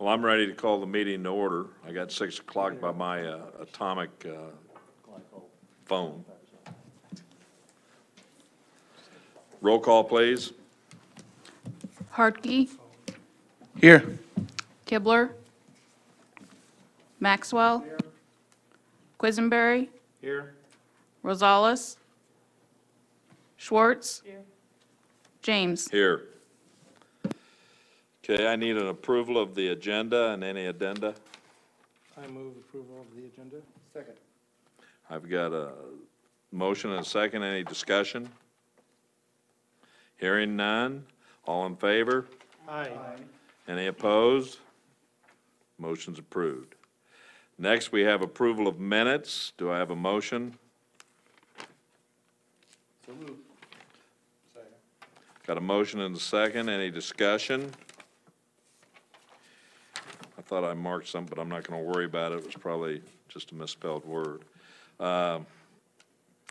Well, I'm ready to call the meeting to order. I got 6 o'clock by my uh, atomic uh, phone. Roll call, please. Hartke, Here. Kibler, Maxwell, Quisenberry, Here. Rosales, Schwartz, James. Here. Okay, I need an approval of the agenda and any addenda. I move approval of the agenda. Second. I've got a motion and a second. Any discussion? Hearing none. All in favor? Aye. Any opposed? Motion's approved. Next, we have approval of minutes. Do I have a motion? So move. Second. Got a motion and a second. Any discussion? I thought I marked some, but I'm not going to worry about it. It was probably just a misspelled word. Um,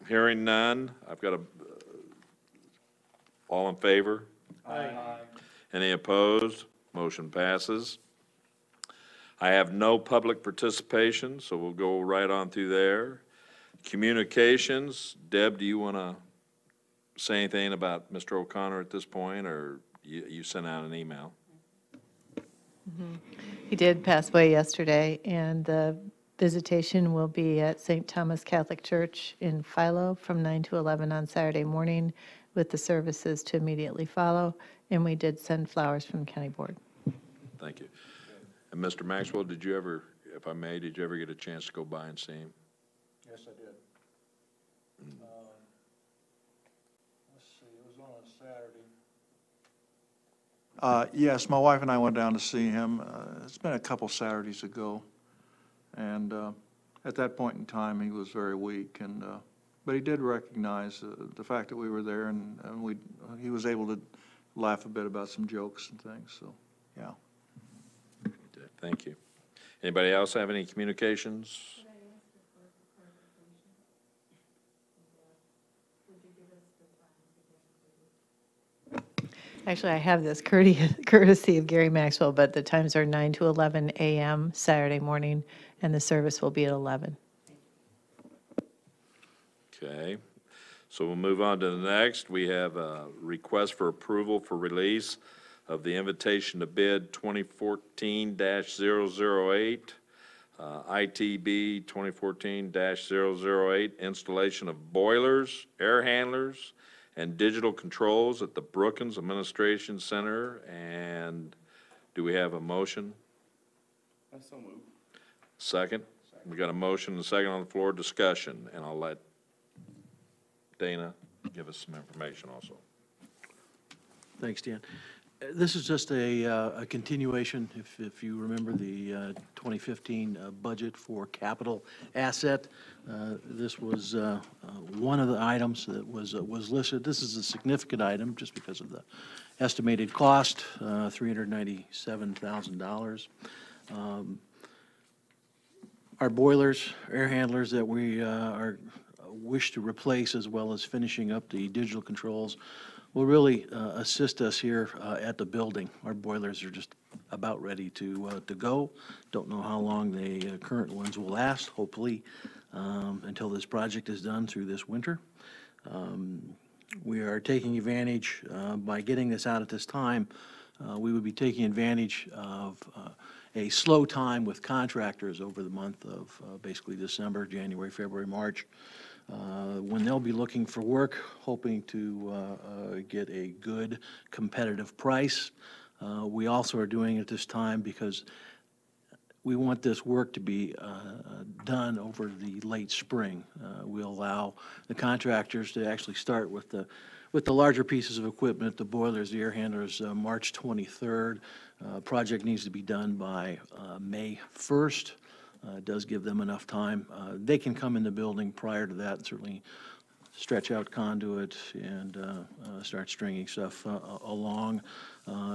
Hearing none. I've got a, all in favor? Aye. Any opposed? Motion passes. I have no public participation, so we'll go right on through there. Communications, Deb, do you want to say anything about Mr. O'Connor at this point, or you, you sent out an email? He did pass away yesterday, and the visitation will be at St. Thomas Catholic Church in Philo from 9 to 11 on Saturday morning, with the services to immediately follow. And we did send flowers from the county board. Thank you. And Mr. Maxwell, did you ever, if I may, did you ever get a chance to go by and see him? Yes, I did. Um, Let's see, it was on a Saturday. Uh, Yes, my wife and I went down to see him. Uh, It's been a couple Saturdays ago. And uh, at that point in time, he was very weak and, uh, but he did recognize uh, the fact that we were there and and we, he was able to laugh a bit about some jokes and things, so, yeah. Thank you. Anybody else have any communications? Actually, I have this courtesy of Gary Maxwell, but the times are 9 to 11 a.m. Saturday morning, and the service will be at 11. Okay, so we'll move on to the next. We have a request for approval for release of the invitation to bid 2014-008, uh, ITB 2014-008, installation of boilers, air handlers, and digital controls at the Brookens Administration Center. And do we have a motion? I so move. Second? We got a motion and a second on the floor, discussion, and I'll let Dana give us some information also. Thanks, Dan. This is just a, uh, a continuation, if, if you remember the uh, 2015 uh, budget for capital asset. Uh, This was uh, uh, one of the items that was, was listed. This is a significant item just because of the estimated cost, uh, $397,000. Um, Our boilers, air handlers that we are, wish to replace, as well as finishing up the digital controls, will really uh, assist us here uh, at the building. Our boilers are just about ready to, uh, to go. Don't know how long the uh, current ones will last, hopefully, um, until this project is done through this winter. Um, We are taking advantage, uh, by getting this out at this time, uh, we would be taking advantage of uh, a slow time with contractors over the month of uh, basically December, January, February, March, uh, when they'll be looking for work, hoping to uh, uh, get a good competitive price. Uh, We also are doing it this time because we want this work to be uh, done over the late spring. We'll allow the contractors to actually start with the, with the larger pieces of equipment, the boilers, the air handlers, March 23rd. Uh, Project needs to be done by May 1st. Uh, does give them enough time. Uh, They can come in the building prior to that, certainly stretch out conduit and uh, uh, start stringing stuff uh, along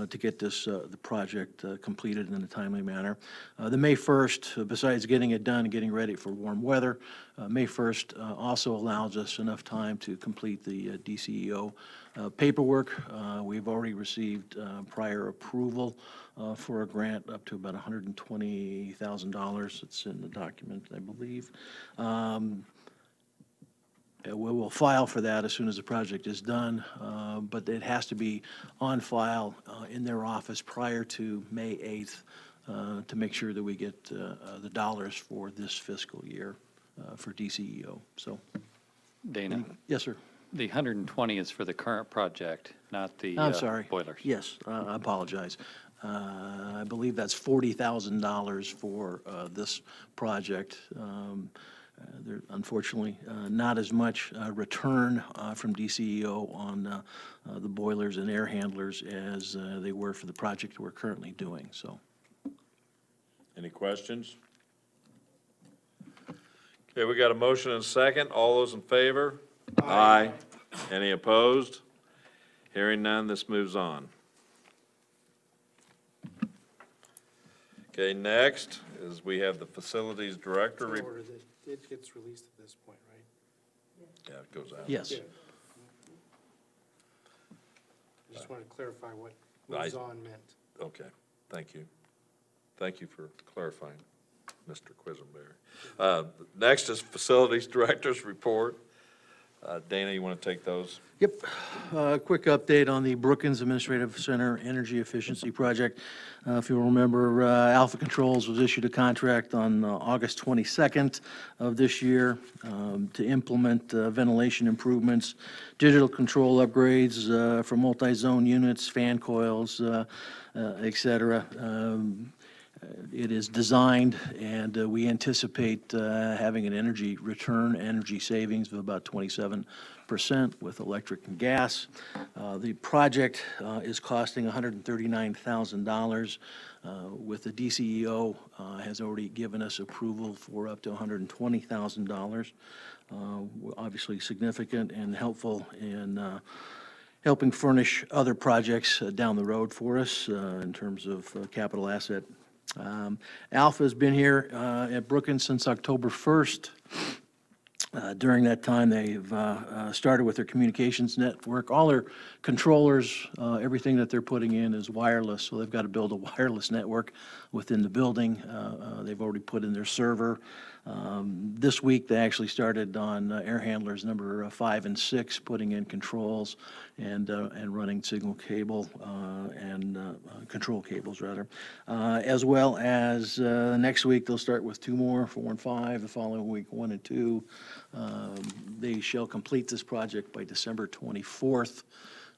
to get this, the project completed in a timely manner. The May 1st, uh, besides getting it done and getting ready for warm weather, May 1st uh, also allows us enough time to complete the DCEO paperwork. We've already received prior approval for a grant up to about $120,000. It's in the document, I believe. Um, uh, We will file for that as soon as the project is done, uh, but it has to be on file uh, in their office prior to May 8th uh, to make sure that we get uh, uh, the dollars for this fiscal year uh, for DCEO. So, Dana, yes, sir. the 120 is for the current project, not the I'm uh, sorry. boilers. Yes, uh, I apologize. Uh, I believe that's $40,000 for uh, this project. Um, uh, There, unfortunately, uh, not as much uh, return uh, from DCEO on uh, uh, the boilers and air handlers as uh, they were for the project we're currently doing, so. Any questions? Okay, we got a motion and a second. All those in favor? Aye. Any opposed? Hearing none, this moves on. Okay, next is we have the Facilities Director. In re- order that it gets released at this point, right? Yeah, it goes out. Yes. Yeah. I just wanted to clarify what I- moves on meant. Okay, thank you. Thank you for clarifying, Mr. Quisenberry. Uh, Next is Facilities Director's Report. Uh, Dana, you want to take those? Yep. Uh, Quick update on the Brookens Administrative Center Energy Efficiency Project. Uh, If you'll remember, Alpha Controls was issued a contract on August 22nd of this year um, to implement ventilation improvements, digital control upgrades for multi-zone units, fan coils, et cetera. Um, it is designed, and uh, we anticipate uh, having an energy return, energy savings of about 27% with electric and gas. Uh, The project uh, is costing $139,000, uh, with the DCEO uh, has already given us approval for up to $120,000. Uh, Obviously significant and helpful in uh, helping furnish other projects uh, down the road for us uh, in terms of uh, capital asset. Um, Alpha's been here uh, at Brookens since October 1st. Uh, During that time, they've uh, uh, started with their communications network. All their controllers, uh, everything that they're putting in is wireless, so they've got to build a wireless network within the building. Uh, uh, They've already put in their server. Um, This week, they actually started on uh, air handlers number uh, five and six, putting in controls and, uh, and running signal cable uh, and uh, uh, control cables, rather. Uh, As well as, uh, next week, they'll start with two more, four and five, the following week, one and two. Um, They shall complete this project by December 24th.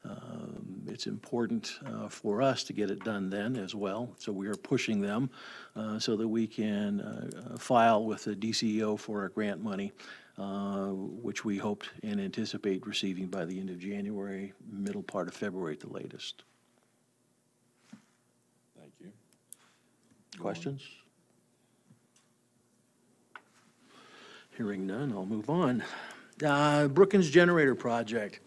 Um, It's important uh, for us to get it done then as well, so we are pushing them uh, so that we can uh, uh, file with the DCEO for our grant money, uh, which we hoped and anticipate receiving by the end of January, middle part of February at the latest. Thank you. Questions? Hearing none, I'll move on. Uh, Brookens Generator Project.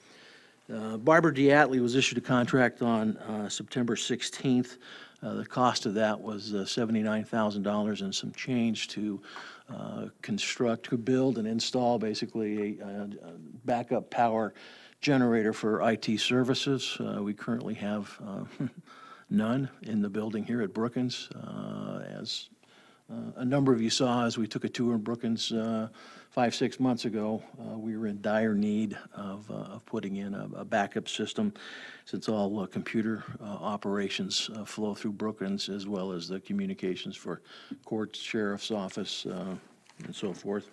Uh, Barbara Diatley was issued a contract on uh, September 16th. Uh, The cost of that was uh, $79,000 and some change to uh, construct, to build and install basically a uh, backup power generator for IT services. We currently have none in the building here at Brookens. Uh, As uh, a number of you saw as we took a tour in Brookens uh, five, six months ago, uh, we were in dire need of, uh, of putting in a a backup system since all uh, computer uh, operations flow through Brookens as well as the communications for court, sheriff's office, and so forth.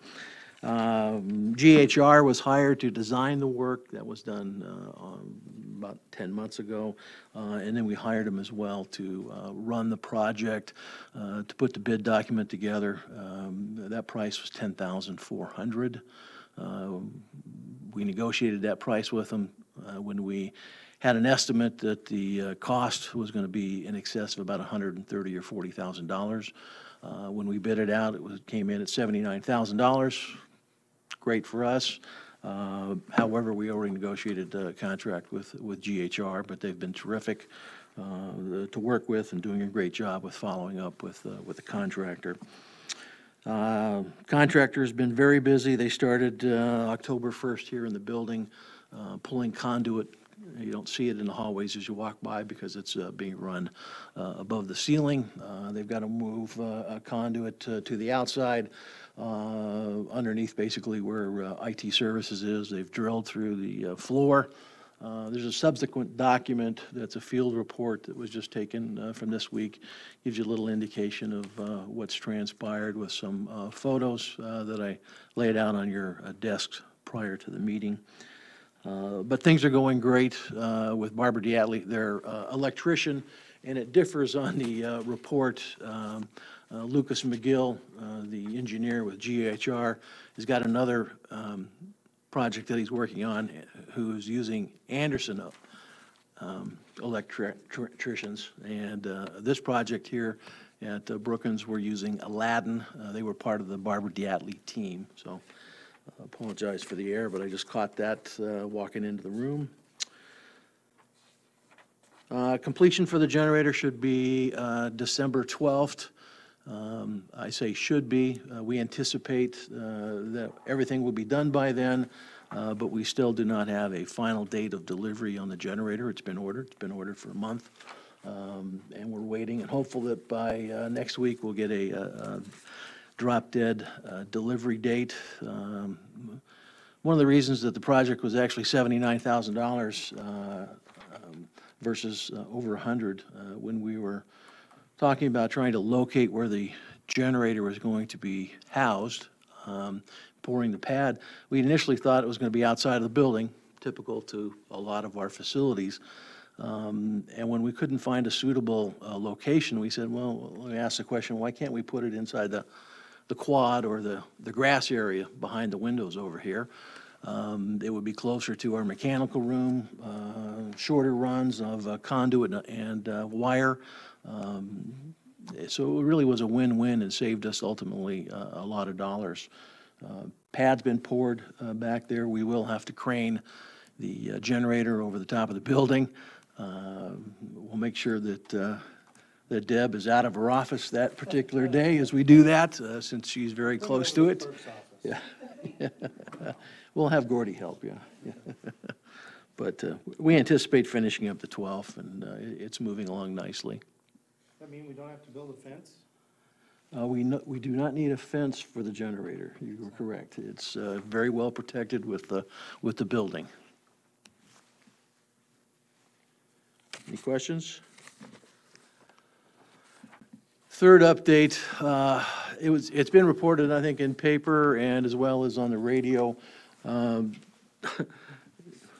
Um, GHR was hired to design the work. That was done um, about 10 months ago. Uh, And then we hired them as well to uh, run the project, uh, to put the bid document together. Um, That price was 10400 Um, We negotiated that price with them uh, when we had an estimate that the uh, cost was going to be in excess of about 130 or $40,000. Uh, When we bid it out, it was, came in at $79,000 great for us. Uh, However, we already negotiated a contract with, with GHR, but they've been terrific uh, to work with and doing a great job with following up with, uh, with the contractor. Uh, Contractor's been very busy. They started uh, October 1st here in the building, pulling conduit. You don't see it in the hallways as you walk by because it's uh, being run uh, above the ceiling. Uh, They've got to move uh, a conduit to to the outside, uh, underneath basically where uh, IT services is. They've drilled through the uh, floor. Uh, There's a subsequent document that's a field report that was just taken uh, from this week. Gives you a little indication of uh, what's transpired with some uh, photos uh, that I laid out on your uh, desks prior to the meeting. Uh, But things are going great uh, with Barbara Diatley, their uh, electrician, and it differs on the uh, report. Um, uh, Lucas McGill, uh, the engineer with GHR, has got another um, project that he's working on, who's using Anderson um, electricians. And uh, this project here at uh, Brookens, we're using Aladdin. Uh, They were part of the Barbara Diatley team, so apologize for the air, but I just caught that uh, walking into the room. Uh, Completion for the generator should be uh, December 12th. Um, I say should be. Uh, We anticipate uh, that everything will be done by then, uh, but we still do not have a final date of delivery on the generator. It's been ordered. It's been ordered for a month. Um, And we're waiting and hopeful that by uh, next week, we'll get a uh, drop-dead uh, delivery date. Um, One of the reasons that the project was actually $79,000 uh, um, versus uh, over 100, uh, when we were talking about trying to locate where the generator was going to be housed, um, pouring the pad, we initially thought it was going to be outside of the building, typical to a lot of our facilities. Um, And when we couldn't find a suitable uh, location, we said, well, let me ask the question, why can't we put it inside the, the quad or the, the grass area behind the windows over here? Um, It would be closer to our mechanical room, uh, shorter runs of uh, conduit and- uh, wire. Um, So it really was a win-win and saved us ultimately uh, a lot of dollars. Uh, Pad's been poured uh, back there. We will have to crane the uh, generator over the top of the building. Uh, We'll make sure that, uh, that Deb is out of her office that particular day as we do that, uh, since she's very close to it. Yeah. We'll have Gordy help, yeah. But uh, we anticipate finishing up the 12th, and uh, it- it's moving along nicely. That mean we don't have to build a fence? Uh, We, no- we do not need a fence for the generator. You are correct. It's uh, very well protected with the, with the building. Any questions? Third update, uh, it was, it's been reported, I think, in paper and as well as on the radio. Um,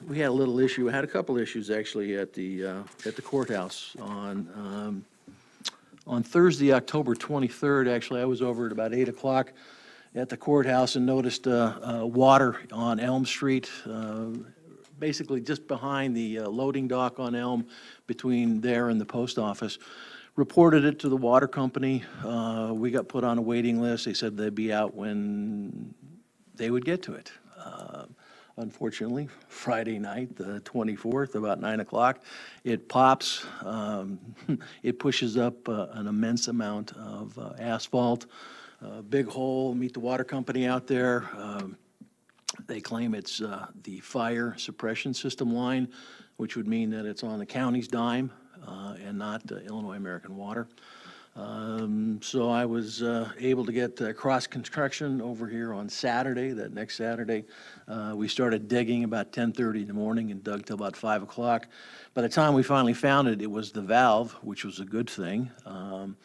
We had a little issue, I had a couple issues actually at the, uh, at the courthouse on, um, on Thursday, October 23rd, actually, I was over at about 8 o'clock at the courthouse and noticed uh, uh, water on Elm Street, uh, basically just behind the uh, loading dock on Elm, between there and the post office. Reported it to the water company. Uh, We got put on a waiting list. They said they'd be out when they would get to it. Uh, Unfortunately, Friday night, the 24th, about 9 o'clock, it pops. um, It pushes up uh, an immense amount of uh, asphalt, uh, big hole, meet the water company out there. Um, They claim it's uh, the fire suppression system line, which would mean that it's on the county's dime uh, and not uh, Illinois American Water. Um, So I was uh, able to get uh, cross construction over here on Saturday, that next Saturday. Uh, We started digging about 10:30 in the morning and dug till about 5 o'clock. By the time we finally found it, it was the valve, which was a good thing. Um,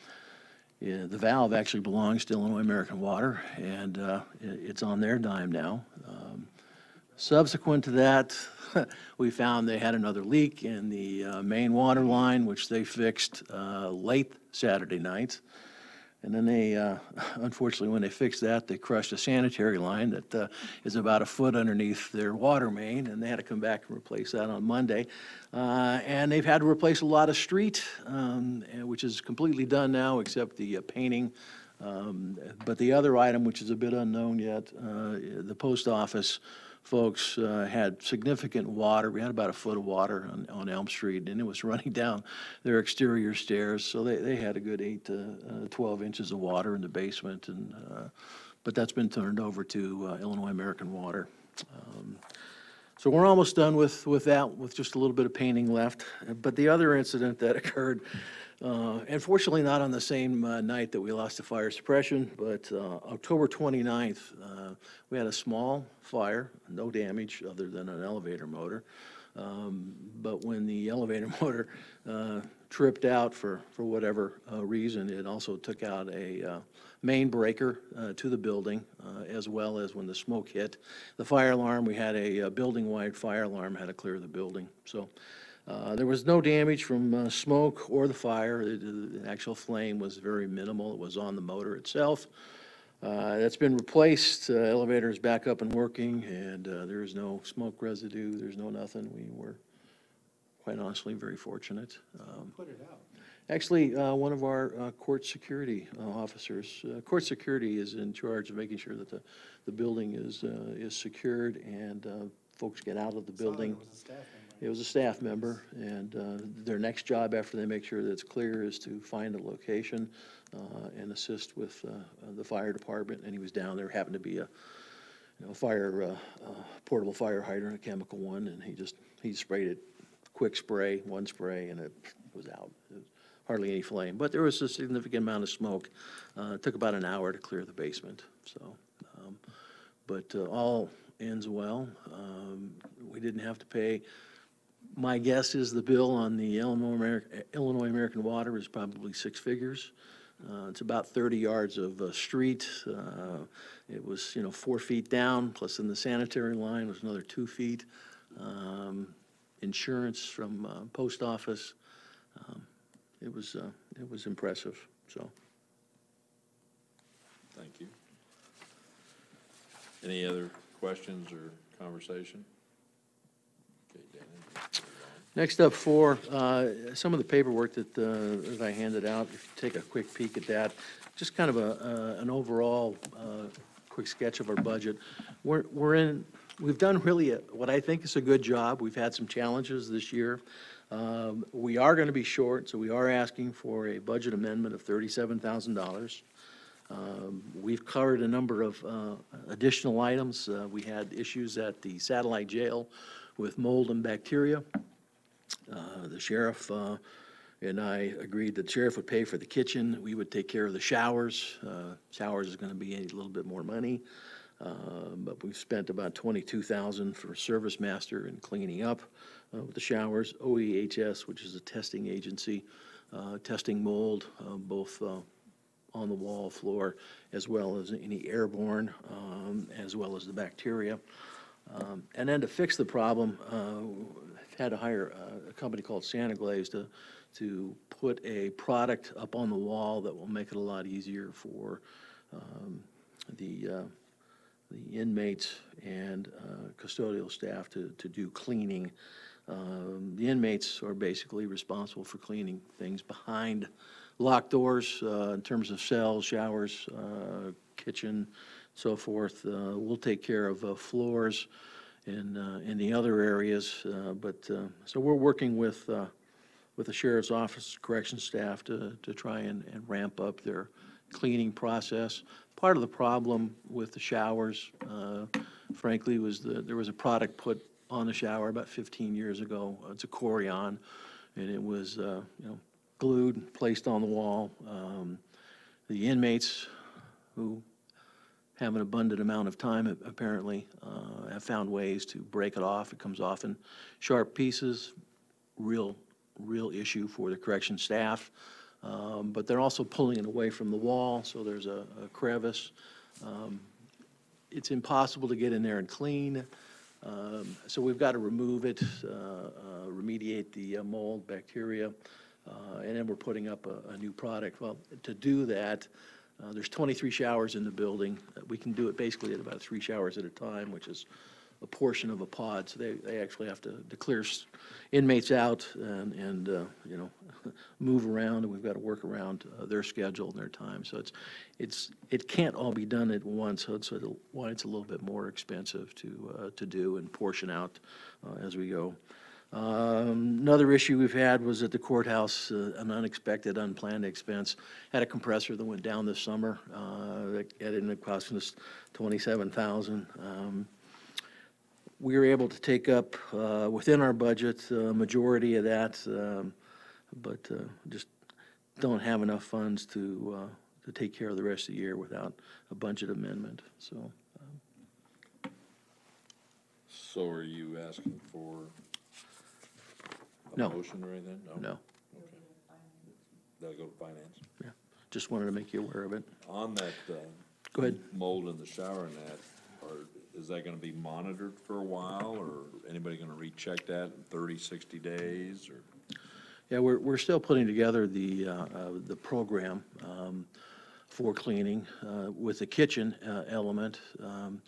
yeah, the valve actually belongs to Illinois American Water, and uh, it's on their dime now. Um, Subsequent to that, we found they had another leak in the uh, main water line, which they fixed uh, late Saturday night. And then they, uh, unfortunately, when they fixed that, they crushed a sanitary line that uh, is about a foot underneath their water main, and they had to come back and replace that on Monday. Uh, And they've had to replace a lot of street, um, which is completely done now, except the uh, painting. Um, But the other item, which is a bit unknown yet, uh, the post office folks uh, had significant water. We had about a foot of water on, on Elm Street, and it was running down their exterior stairs. So they, they had a good eight to uh, 12 inches of water in the basement, and, uh, but that's been turned over to uh, Illinois American Water. Um, So we're almost done with, with that, with just a little bit of painting left. But the other incident that occurred, uh, unfortunately not on the same uh, night that we lost to fire suppression, but uh, October 29th, uh, we had a small fire, no damage other than an elevator motor. Um, But when the elevator motor uh, tripped out for, for whatever uh, reason, it also took out a uh, main breaker uh, to the building, uh, as well as when the smoke hit. The fire alarm, we had a uh, building-wide fire alarm, had to clear the building. So uh, there was no damage from uh, smoke or the fire. The- The actual flame was very minimal. It was on the motor itself. Uh, That's been replaced, elevator is back up and working, and there is no smoke residue, there's no nothing. We were, quite honestly, very fortunate. Um, Put it out. Actually, uh, one of our uh, court security uh, officers, uh, court security is in charge of making sure that the, the building is, uh, is secured and uh, folks get out of the building. It was a staff member. It was a staff member, and uh, their next job after they make sure that it's clear is to find a location uh, and assist with the fire department, and he was down there, happened to be a, you know, fire, uh, uh, portable fire hydrant, a chemical one, and he just, he sprayed it, quick spray, one spray, and it was out. It was Hardly any flame, but there was a significant amount of smoke. Uh, It took about an hour to clear the basement, so, um, but uh, all ends well. Um, We didn't have to pay my guess is the bill on the Illinois, Ameri- Illinois American Water is probably six figures. Uh, It's about 30 yards of uh, street. Uh, It was, you know, four feet down, plus in the sanitary line was another two feet. Um, Insurance from uh, post office. Um, It was, uh, it was impressive, so. Thank you. Any other questions or conversation? Okay, Danny. Next up for, uh, some of the paperwork that, uh, that I handed out, if you take a quick peek at that, just kind of a, uh, an overall, uh, quick sketch of our budget. We're, we're in, we've done really a- what I think is a good job. We've had some challenges this year. Um, We are going to be short, so we are asking for a budget amendment of thirty-seven thousand dollars. Um, We've covered a number of uh, additional items. Uh, We had issues at the satellite jail with mold and bacteria. Uh, The sheriff uh, and I agreed that the sheriff would pay for the kitchen, we would take care of the showers. Uh, Showers is gonna be a little bit more money, uh, but we've spent about twenty-two thousand for service master and cleaning up uh, with the showers. OEHS, which is a testing agency, uh, testing mold, uh, both uh, on the wall, floor, as well as any airborne, um, as well as the bacteria. Um, And then to fix the problem, uh, had to hire a company called Sani-Glaze to, to put a product up on the wall that will make it a lot easier for um, the, uh, the inmates and uh, custodial staff to, to do cleaning. Um, The inmates are basically responsible for cleaning things behind locked doors uh, in terms of cells, showers, uh, kitchen, so forth. Uh, We'll take care of uh, floors in, uh, in the other areas, uh, but, so we're working with, with the sheriff's office, corrections staff to, to try and, and ramp up their cleaning process. Part of the problem with the showers, frankly, was that there was a product put on the shower about 15 years ago. It's a Corian, and it was, uh, you know, glued, placed on the wall. Um, The inmates who have an abundant amount of time, apparently, uh, have found ways to break it off. It comes off in sharp pieces, real, real issue for the correction staff. Um, But they're also pulling it away from the wall, so there's a a crevice. Um, It's impossible to get in there and clean, um, so we've got to remove it, uh, uh, remediate the uh, mold, bacteria, and then we're putting up a, a new product. Well, to do that, there's 23 showers in the building. We can do it basically at about three showers at a time, which is a portion of a pod, so they, they actually have to, to clear inmates out and, and, uh, you know, move around, and we've got to work around uh, their schedule and their time. So it's, it's, it can't all be done at once, so it's why it's a little bit more expensive to, uh, to do and portion out uh, as we go. Um, Another issue we've had was at the courthouse, uh, an unexpected, unplanned expense. Had a compressor that went down this summer. uh, That ended up costing us twenty-seven thousand. Um, We were able to take up, uh, within our budget, a majority of that, um, but uh, just don't have enough funds to, uh, to take care of the rest of the year without a budget amendment, so. So are you asking for a No. motion or anything? No, That'll go to finance. Yeah, just wanted to make you aware of it. On that, uh, Go ahead. mold in the shower net, or is that gonna be monitored for a while, or anybody gonna recheck that in 30, 60 days, or? Yeah, we're, we're still putting together the, uh, uh, the program um, for cleaning uh, with the kitchen uh, element. Um,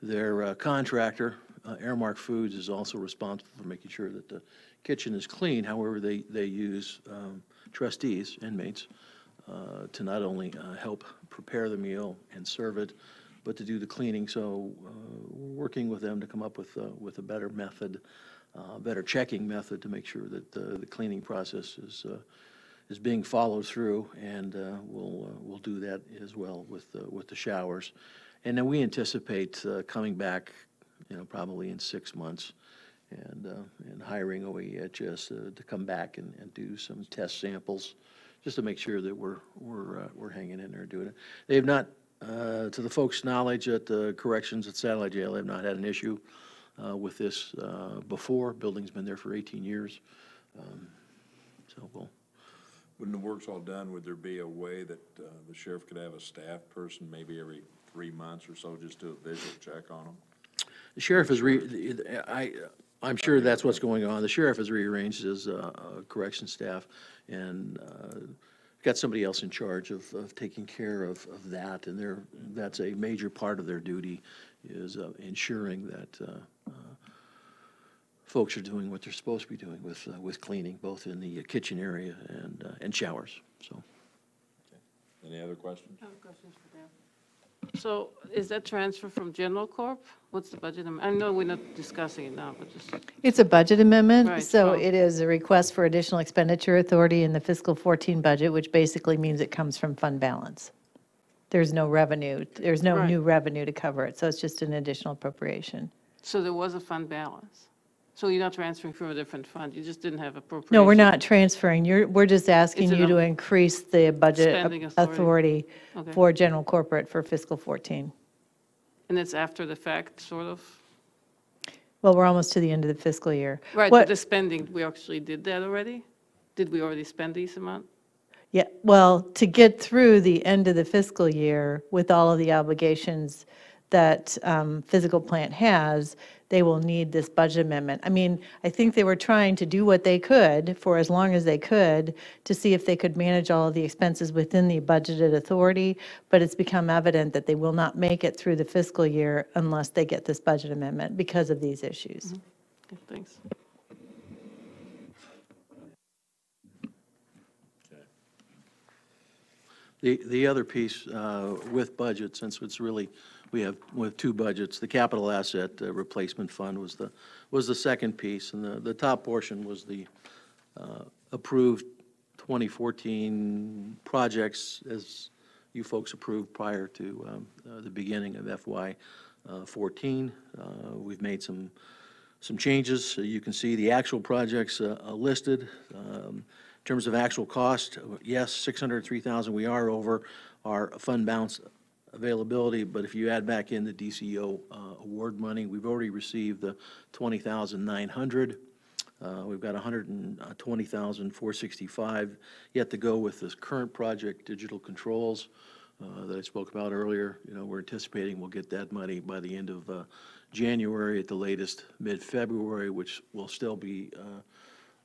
Their uh, contractor, uh, Aramark Foods, is also responsible for making sure that the kitchen is clean. However, they, they use um, trustees, inmates, uh, to not only uh, help prepare the meal and serve it, but to do the cleaning. So uh, we're working with them to come up with, uh, with a better method, uh, better checking method to make sure that the cleaning process is, uh, is being followed through, and uh, we'll, uh, we'll do that as well with, with the showers. And then we anticipate coming back, you know, probably in six months, and, and hiring OEHS to come back and, and do some test samples, just to make sure that we're, we're, we're hanging in there doing it. They have not, uh, to the folks' knowledge at the corrections at Satellite Jail, they have not had an issue uh, with this uh, before. Building's been there for 18 years. Um, So we'll, When the work's all done, would there be a way that uh, the sheriff could have a staff person, maybe every three months or so, just do a visual check on them? The sheriff has re, I, I'm sure that's what's going on. The sheriff has rearranged his uh, uh, correction staff and uh, got somebody else in charge of, of taking care of, of that. And they're, that's a major part of their duty, is uh, ensuring that uh, uh, folks are doing what they're supposed to be doing with, uh, with cleaning, both in the kitchen area and, uh, and showers, so. Any other questions? I have questions for Dan. So is that transfer from general corp? What's the budget? am- I know we're not discussing it now, but just, It's a budget amendment, Right, so it is a request for additional expenditure authority in the fiscal 14 budget, which basically means it comes from fund balance. There's no revenue, there's no Right. new revenue to cover it, so it's just an additional appropriation. so there was a fund balance? So you're not transferring from a different fund? You just didn't have appropriation? No, we're not transferring, you're, we're just asking you to increase the budget authority? authority Okay. for general corporate for fiscal 14. And it's after the fact, sort of? Well, we're almost to the end of the fiscal year. Right, What- but the spending, we actually did that already? Did we already spend this amount? Yeah, well, to get through the end of the fiscal year with all of the obligations that um, physical plant has, they will need this budget amendment. I mean, I think they were trying to do what they could for as long as they could to see if they could manage all of the expenses within the budgeted authority, but it's become evident that they will not make it through the fiscal year unless they get this budget amendment because of these issues. Okay, Thanks. The, the other piece uh, with budget, since it's really, we have, with two budgets, the capital asset uh, replacement fund was the, was the second piece, and the, the top portion was the uh, approved 2014 projects as you folks approved prior to um, uh, the beginning of FY uh, '14. We've made some, some changes. So You can see the actual projects uh, uh, listed. Um, In terms of actual cost, yes, 603,000, we are over our fund balance availability, but if you add back in the DCO uh, award money, we've already received the 20,900. Uh, We've got 120,465 yet to go with this current project, digital controls, uh, that I spoke about earlier. You know, we're anticipating we'll get that money by the end of uh, January, at the latest, mid-February, which will still be uh,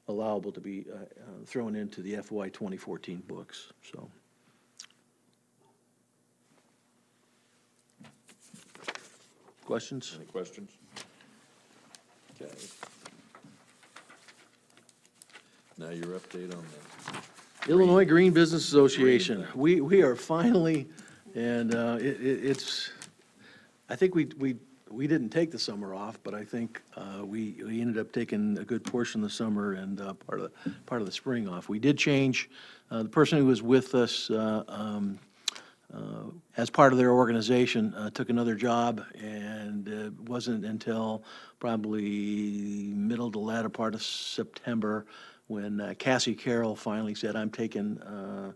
allowable to be uh, uh, thrown into the FY 2014 books, so. Questions? Any questions? Okay. Now your update on the, Illinois Green Business Association, we, we are finally, and uh, it, it- it's, I think we, we, we didn't take the summer off, but I think uh, we, we ended up taking a good portion of the summer and uh, part of, the part of the spring off. We did change, uh, the person who was with us uh, um, uh, as part of their organization, uh, took another job, and it wasn't until probably middle to latter part of September when uh, Cassie Carroll finally said, I'm taking uh,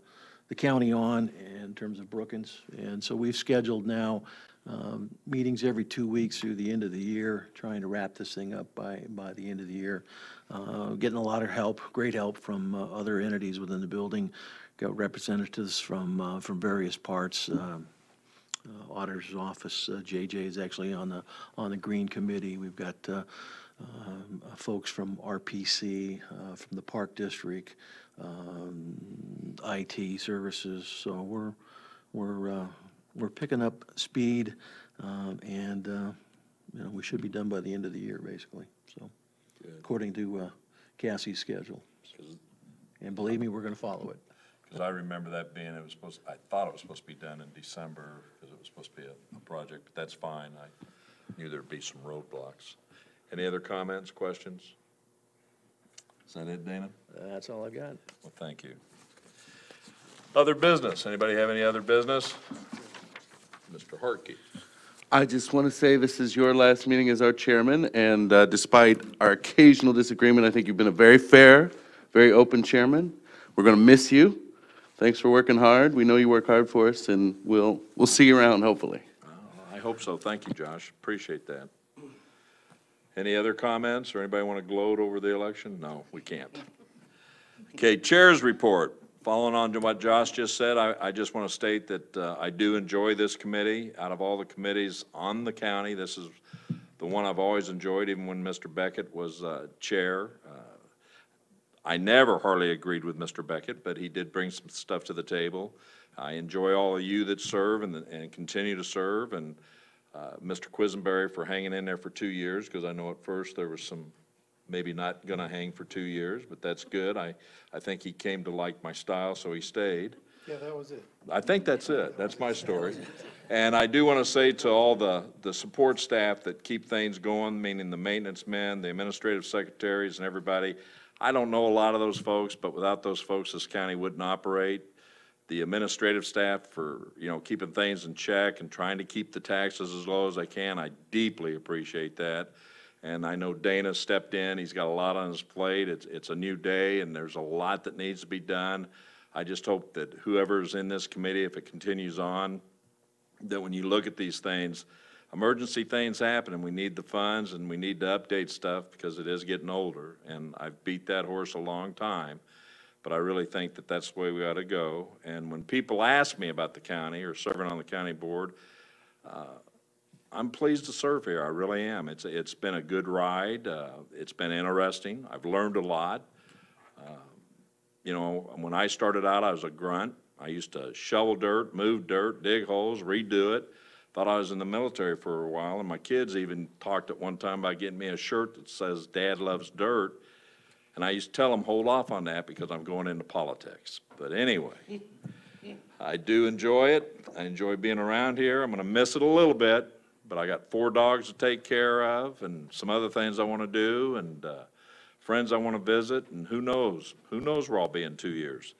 the county on in terms of Brookens. And so we've scheduled now um, meetings every two weeks through the end of the year, trying to wrap this thing up by, by the end of the year. Uh, Getting a lot of help, great help from uh, other entities within the building. Got representatives from, uh, from various parts. um, uh, Auditor's Office, uh, JJ is actually on the, on the Green Committee. We've got uh, um, uh, folks from RPC, uh, from the Park District, um, IT services, so we're, we're, uh, we're picking up speed, um, and, uh, you know, we should be done by the end of the year, basically, so, according to uh, Cassie's schedule. And believe me, we're going to follow it. Because I remember that being, it was supposed, I thought it was supposed to be done in December, because it was supposed to be a, a project, but that's fine. I knew there'd be some roadblocks. Any other comments, questions? Is that it, Dana? That's all I've got. Well, thank you. Other business, anybody have any other business? Mr. Hartke. I just want to say this is your last meeting as our chairman, and uh, despite our occasional disagreement, I think you've been a very fair, very open chairman. We're going to miss you. Thanks for working hard. We know you work hard for us, and we'll, we'll see you around, hopefully. I hope so. Thank you, Josh. Appreciate that. Any other comments, or anybody want to gloat over the election? No, we can't. Okay, Chair's report. Following on to what Josh just said, I, I just want to state that uh, I do enjoy this committee. Out of all the committees on the county, this is the one I've always enjoyed, even when Mr. Beckett was uh, chair. Uh, I never hardly agreed with Mr. Beckett, but he did bring some stuff to the table. I enjoy all of you that serve and, and continue to serve, and uh, Mr. Quisenberry for hanging in there for two years, because I know at first there was some, maybe not gonna hang for two years, but that's good. I, I think he came to like my style, so he stayed. Yeah, that was it. I think that's it. That's my story. And I do want to say to all the, the support staff that keep things going, meaning the maintenance men, the administrative secretaries and everybody, I don't know a lot of those folks, but without those folks, this county wouldn't operate. The administrative staff for, you know, keeping things in check and trying to keep the taxes as low as I can, I deeply appreciate that. And I know Dana stepped in, he's got a lot on his plate, it's, it's a new day, and there's a lot that needs to be done. I just hope that whoever's in this committee, if it continues on, that when you look at these things, emergency things happen, and we need the funds, and we need to update stuff, because it is getting older, and I've beat that horse a long time, but I really think that that's the way we ought to go. And when people ask me about the county, or serving on the county board, I'm pleased to serve here, I really am. It's, it's been a good ride, uh, it's been interesting, I've learned a lot. Uh, You know, when I started out, I was a grunt. I used to shovel dirt, move dirt, dig holes, redo it. Thought I was in the military for a while, and my kids even talked at one time about getting me a shirt that says, "Dad loves dirt." And I used to tell them, hold off on that because I'm going into politics. But anyway, I do enjoy it. I enjoy being around here. I'm gonna miss it a little bit, but I got four dogs to take care of and some other things I wanna do and, uh, friends I wanna visit, and who knows? Who knows where I'll be in two years?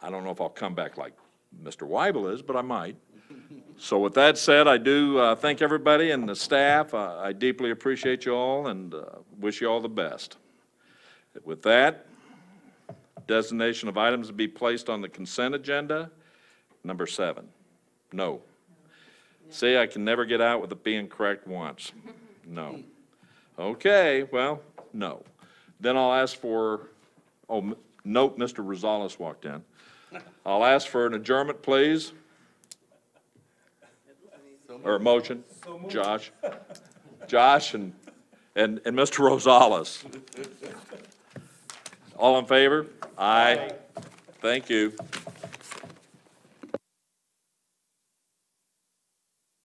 I don't know if I'll come back like Mr. Weibel is, but I might. So with that said, I do, uh, thank everybody and the staff. Uh, I deeply appreciate you all and, uh, wish you all the best. With that, designation of items to be placed on the consent agenda, number seven. No. See, I can never get out with it being correct once. No. Okay, well, no. Then I'll ask for, oh, note, Mr. Rosales walked in. I'll ask for an adjournment, please. Or a motion. Josh. Josh and, and, and Mr. Rosales. All in favor? Aye. Thank you.